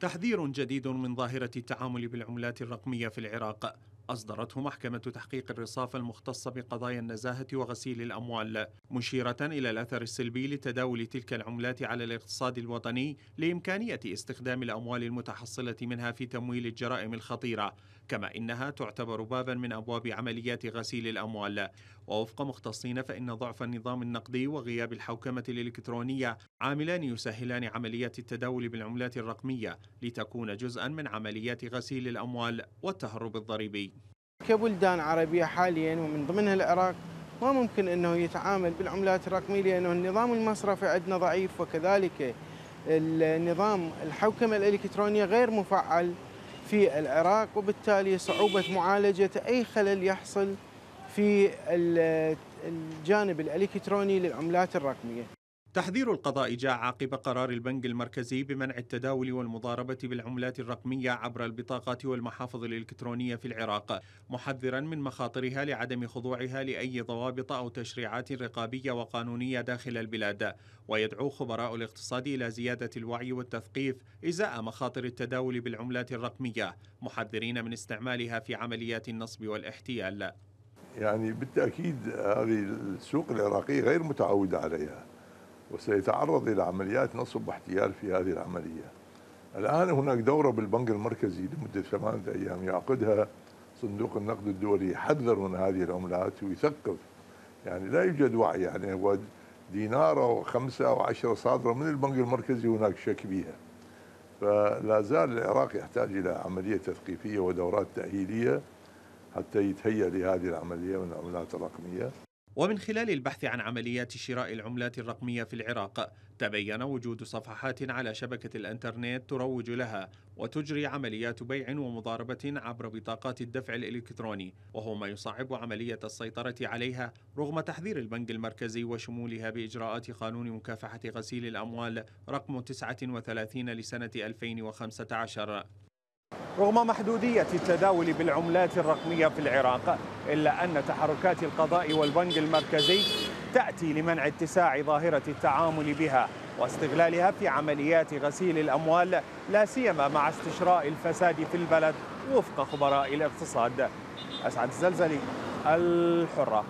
تحذير جديد من ظاهرة التعامل بالعملات الرقمية في العراق. أصدرته محكمة تحقيق الرصافة المختصة بقضايا النزاهة وغسيل الأموال مشيرة إلى الأثر السلبي لتداول تلك العملات على الاقتصاد الوطني لإمكانية استخدام الأموال المتحصلة منها في تمويل الجرائم الخطيرة. كما إنها تعتبر بابا من أبواب عمليات غسيل الأموال. ووفق مختصين فإن ضعف النظام النقدي وغياب الحوكمة الإلكترونية عاملان يسهلان عمليات التداول بالعملات الرقمية لتكون جزءا من عمليات غسيل الأموال والتهرب الضريبي. كبلدان عربية حاليا ومن ضمنها العراق ما ممكن أنه يتعامل بالعملات الرقمية لأنه النظام المصرفي عندنا ضعيف. وكذلك النظام الحوكمة الإلكترونية غير مفعل. في العراق وبالتالي صعوبة معالجة أي خلل يحصل في الجانب الإلكتروني للعملات الرقمية. تحذير القضاء جاء عقب قرار البنك المركزي بمنع التداول والمضاربة بالعملات الرقمية عبر البطاقات والمحافظ الإلكترونية في العراق محذرا من مخاطرها لعدم خضوعها لأي ضوابط أو تشريعات رقابية وقانونية داخل البلاد. ويدعو خبراء الاقتصاد إلى زيادة الوعي والتثقيف إزاء مخاطر التداول بالعملات الرقمية محذرين من استعمالها في عمليات النصب والاحتيال. يعني بالتأكيد هذه السوق العراقية غير متعودة عليها. وسيتعرض إلى عمليات نصب واحتيال في هذه العملية. الآن هناك دورة بالبنك المركزي لمدة ثمانية أيام يعقدها صندوق النقد الدولي يحذر من هذه العملات ويثقف. يعني لا يوجد وعي يعني هو دينار أو خمسة أو عشرة صادرة من البنك المركزي هناك شك بها فلا زال العراق يحتاج إلى عملية تثقيفية ودورات تأهيلية حتى يتهيأ لهذه العملية من العملات الرقمية. ومن خلال البحث عن عمليات شراء العملات الرقمية في العراق تبين وجود صفحات على شبكة الإنترنت تروج لها وتجري عمليات بيع ومضاربة عبر بطاقات الدفع الإلكتروني وهو ما يصعب عملية السيطرة عليها رغم تحذير البنك المركزي وشمولها بإجراءات قانون مكافحة غسيل الأموال رقم 39 لسنة 2015 رغم محدودية التداول بالعملات الرقمية في العراق إلا أن تحركات القضاء والبنك المركزي تأتي لمنع اتساع ظاهرة التعامل بها واستغلالها في عمليات غسيل الأموال لا سيما مع استشراء الفساد في البلد وفق خبراء الاقتصاد. أسعد الزلزلي الحرة.